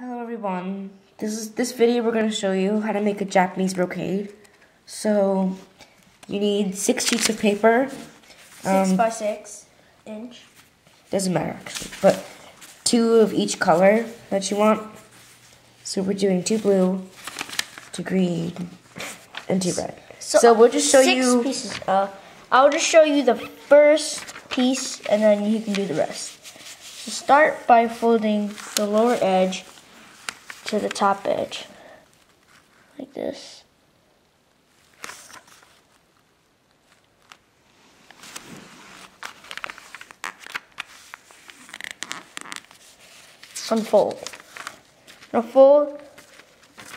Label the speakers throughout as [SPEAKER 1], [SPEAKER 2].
[SPEAKER 1] Hello everyone. This is this video we're going to show you how to make a Japanese brocade. So you need six sheets of paper.
[SPEAKER 2] Six by six inch.
[SPEAKER 1] Doesn't matter actually, but two of each color that you want. So we're doing two blue, two green, and two red. So, we'll just show
[SPEAKER 2] six
[SPEAKER 1] you.
[SPEAKER 2] pieces. Uh, I'll just show you the first piece, and then you can do the rest. So start by folding the lower edge to the top edge, like this. Unfold. Now fold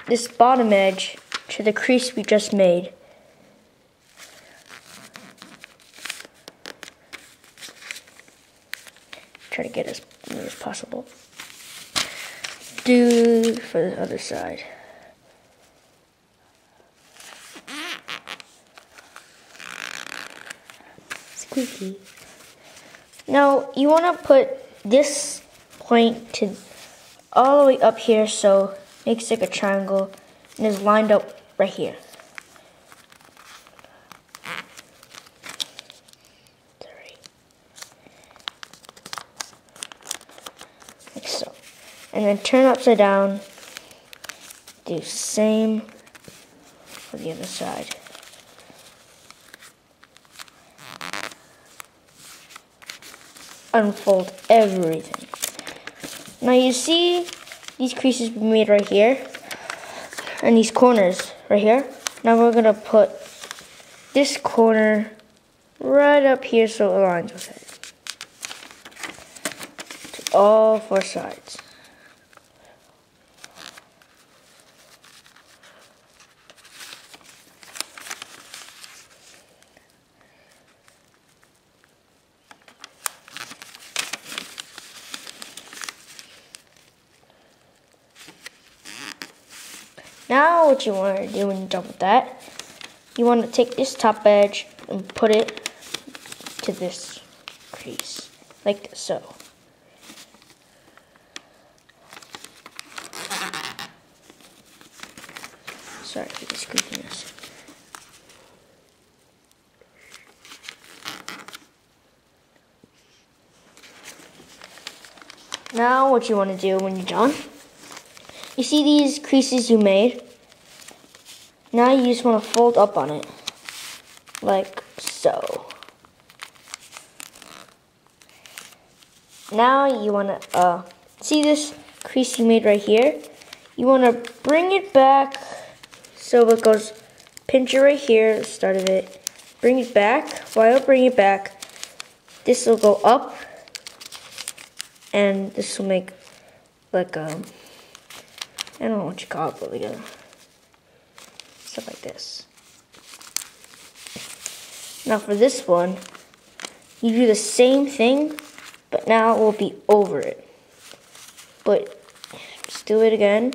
[SPEAKER 2] this bottom edge to the crease we just made. Try to get as near as possible. Do for the other side. Squeaky. Now you want to put this point to all the way up here so makes like a triangle and is lined up right here. And then turn upside down. Do same for the other side. Unfold everything. Now you see these creases we made right here and these corners right here. Now we're gonna put this corner right up here so it aligns with it. To all four sides. Now what you want to do when you're done with that, you want to take this top edge and put it to this crease, like so. Sorry for the squeakiness. Now what you want to do when you're done you see these creases you made? Now you just want to fold up on it. Like so. Now you want to, uh, see this crease you made right here? You want to bring it back so it goes, pinch it right here, start of it. Bring it back. While bring it back, this will go up and this will make like um I don't know what you call it, but like a, stuff like this. Now for this one, you do the same thing, but now it will be over it. But just do it again.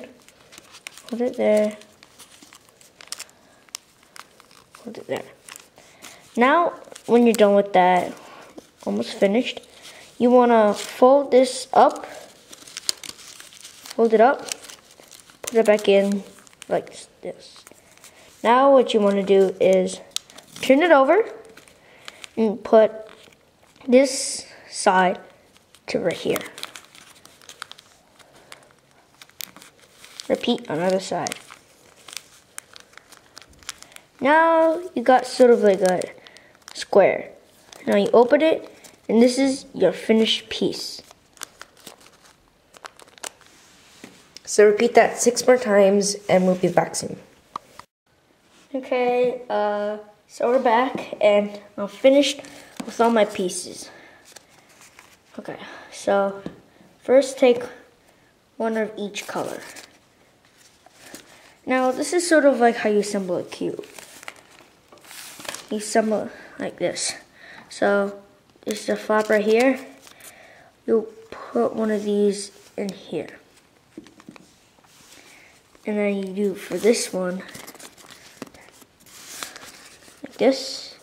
[SPEAKER 2] Put it there. Put it there. Now, when you're done with that, almost finished, you want to fold this up. Fold it up put it back in like this. Now what you want to do is turn it over and put this side to right here. Repeat on other side. Now you got sort of like a square. Now you open it and this is your finished piece.
[SPEAKER 1] So repeat that six more times and we'll be back soon.
[SPEAKER 2] Okay, uh, so we're back and I'm finished with all my pieces. Okay, so first take one of each color. Now this is sort of like how you assemble a cube. You assemble like this. So this is a flap right here. You'll put one of these in here. And then you do for this one, like this.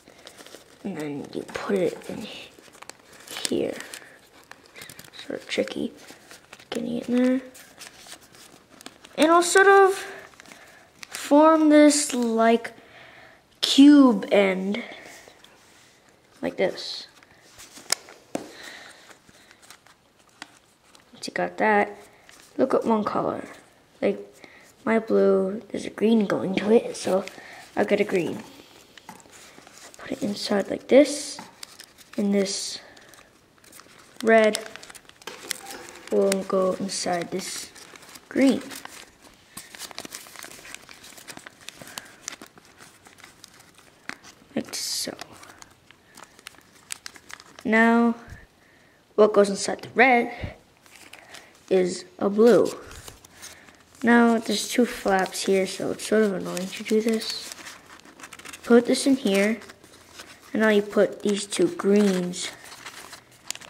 [SPEAKER 2] And then you put it in here. Sort of tricky getting it in there. and I'll sort of form this like cube end like this. Once you got that, look at one color. Like my blue, there's a green going to it, so I got a green. Put it inside like this, and this red will go inside this green. Like so. Now, what goes inside the red is a blue. Now, there's two flaps here, so it's sort of annoying to do this. Put this in here, and now you put these two greens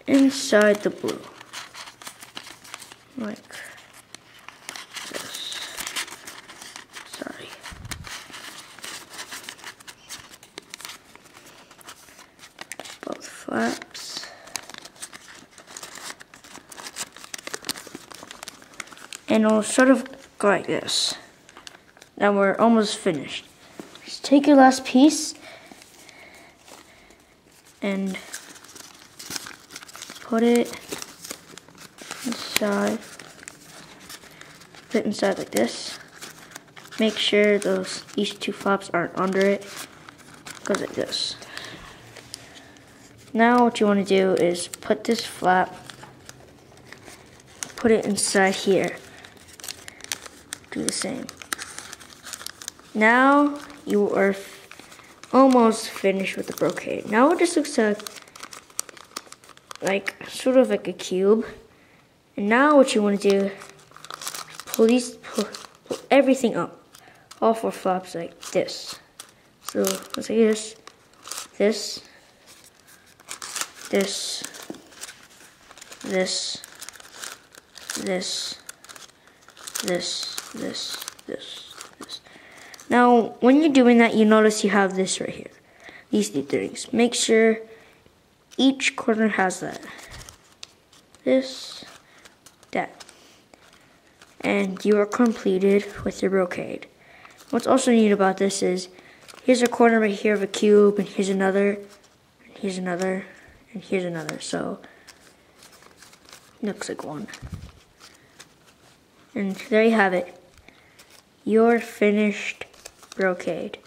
[SPEAKER 2] inside the blue. Like this. Sorry. Both flaps. And it'll sort of go like this. Now we're almost finished. Just take your last piece and put it inside. Put it inside like this. Make sure those these two flaps aren't under it. Goes like this. Now what you want to do is put this flap, put it inside here. The same. Now you are almost finished with the brocade. Now it just looks like, like sort of like a cube. And now what you want to do, pull these, pull, pull everything up, all four flaps like this. So let's say this, this, this, this, this, this, this, this, this. Now, when you're doing that, you notice you have this right here. These two things. Make sure each corner has that. This, that. And you are completed with your brocade. What's also neat about this is, here's a corner right here of a cube, and here's another, and here's another, and here's another. So, looks like one. And there you have it. Your finished brocade.